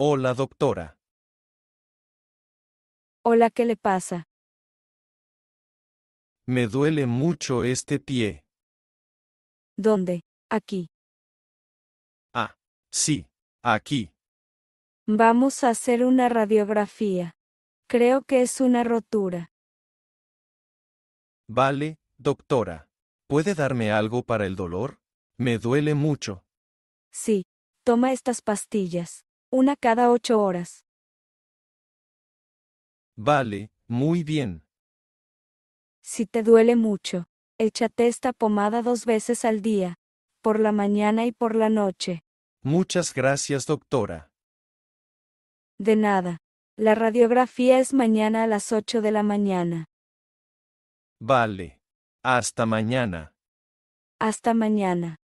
Hola, doctora. Hola, ¿qué le pasa? Me duele mucho este pie. ¿Dónde? Aquí. Ah, sí, aquí. Vamos a hacer una radiografía. Creo que es una rotura. Vale, doctora. ¿Puede darme algo para el dolor? Me duele mucho. Sí, toma estas pastillas. Una cada ocho horas. Vale, muy bien. Si te duele mucho, échate esta pomada dos veces al día, por la mañana y por la noche. Muchas gracias, doctora. De nada. La radiografía es mañana a las 8 de la mañana. Vale. Hasta mañana. Hasta mañana.